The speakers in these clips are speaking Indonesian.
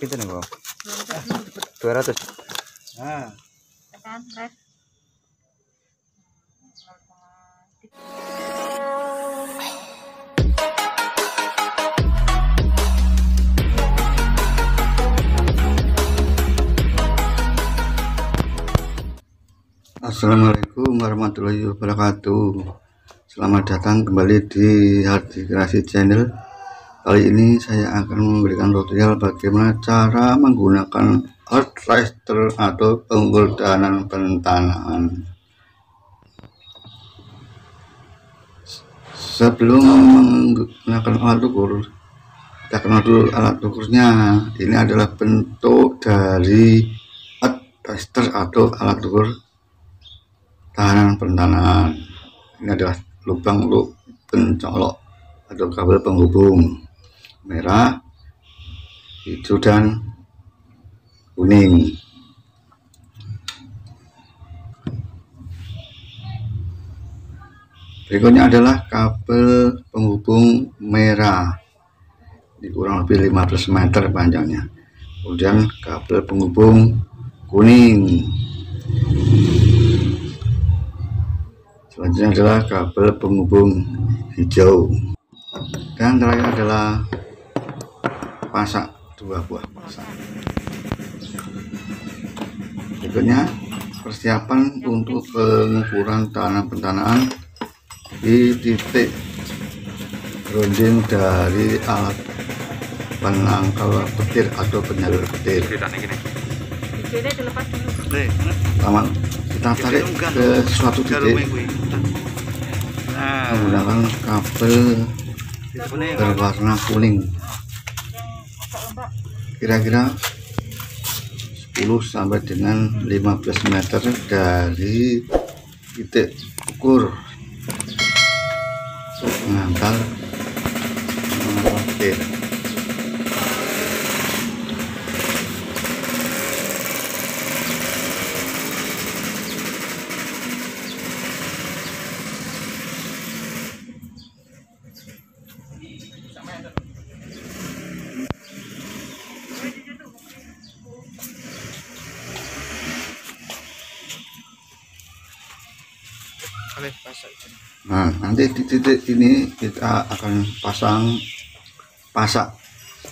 Pinten nih, Bang? 200. Nah, tekan red Assalamualaikum warahmatullahi wabarakatuh Selamat datang kembali di Hardi Kreasi Channel Kali ini saya akan memberikan tutorial bagaimana cara menggunakan hard raster atau pengguldanan pentanaan Sebelum menggunakan alat ukur kita kenal dulu alat ukurnya. Ini adalah bentuk dari hard raster atau alat ukur tahanan pentanaan ini adalah lubang untuk pencolok atau kabel penghubung merah hijau dan kuning. Berikutnya adalah kabel penghubung merah. Di kurang lebih 15 meter panjangnya. Kemudian kabel penghubung kuning. Selanjutnya adalah kabel penghubung hijau. Dan terakhir adalah pasak dua buah pasak berikutnya persiapan untuk pengukuran tanah pentanaan di titik grounding dari alat penangkal petir atau penyalur petir. Pertama kita tarik ke suatu titik. Nah, menggunakan kabel berwarna kuning kira-kira 10 sampai dengan 15 meter dari titik ukur. Pengantar petir Nah, nanti di titik ini kita akan pasang pasak.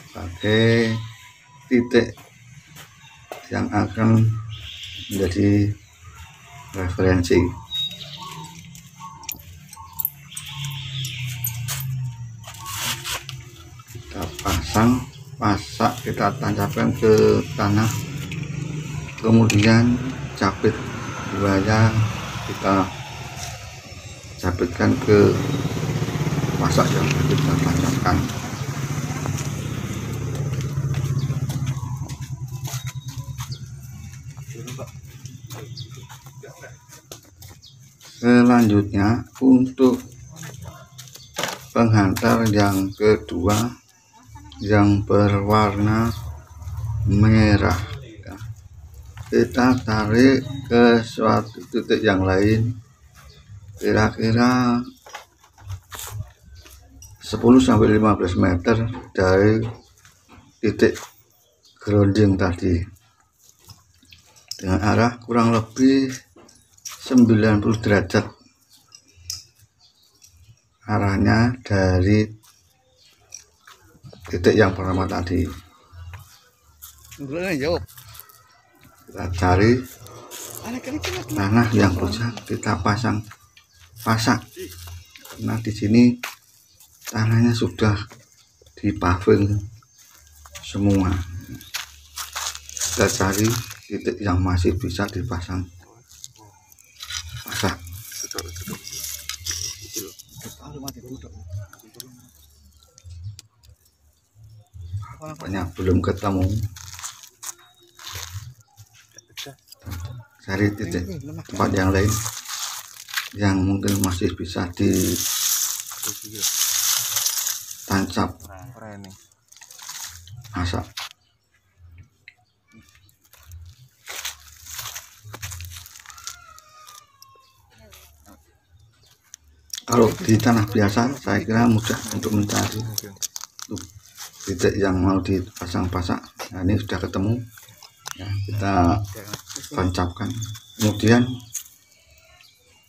Sebagai titik yang akan menjadi referensi. Kita pasang pasak kita tancapkan ke tanah. Kemudian capit buaya kita cabutkan ke masak yang kita tancapkan selanjutnya untuk penghantar yang kedua yang berwarna merah. Kita tarik ke suatu titik yang lain kira-kira 10 sampai 15 meter dari titik grounding tadi. Dengan arah kurang lebih 90 derajat. Arahnya dari titik yang pertama tadi. Kita cari tanah yang bisa kita pasang pasak karena di sini tanahnya sudah dipaving semua. Kita cari titik yang masih bisa dipasang. Pasak banyak belum ketemu. Cari titik tempat yang lain yang mungkin masih bisa ditancap masak. Kalau di tanah biasa saya kira mudah untuk mencari. Tuh, titik yang mau dipasang pasak nah ini sudah ketemu. Ya, kita tancapkan. Kemudian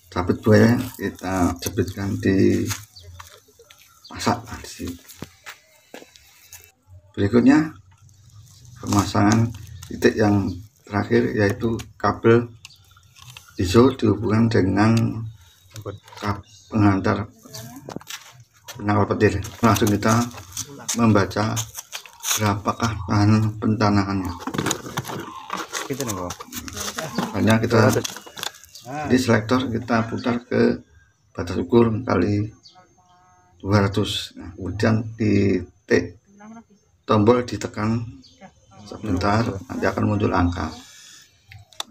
sabit buaya kita jepitkan di masak di sini. berikutnya pemasangan titik yang terakhir yaitu kabel ISO dihubungkan dengan kap penghantar penangkal petir langsung kita membaca berapakah tahan pentanahannya kok. hanya kita 200. Nah, di selektor kita putar ke batas ukur kali 200 nah, kemudian di T tombol ditekan sebentar nanti akan muncul angka.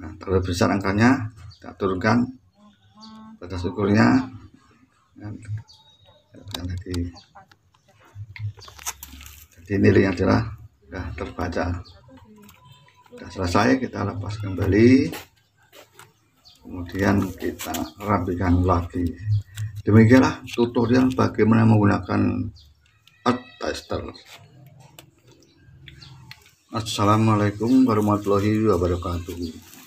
Nah, terlalu besar angkanya kita turunkan batas ukurnya. Dan lagi jadi nilainya adalah sudah terbaca. Sudah selesai kita lepas kembali kemudian kita rapikan lagi. Demikianlah tutorial bagaimana menggunakan art tester Assalamualaikum warahmatullahi wabarakatuh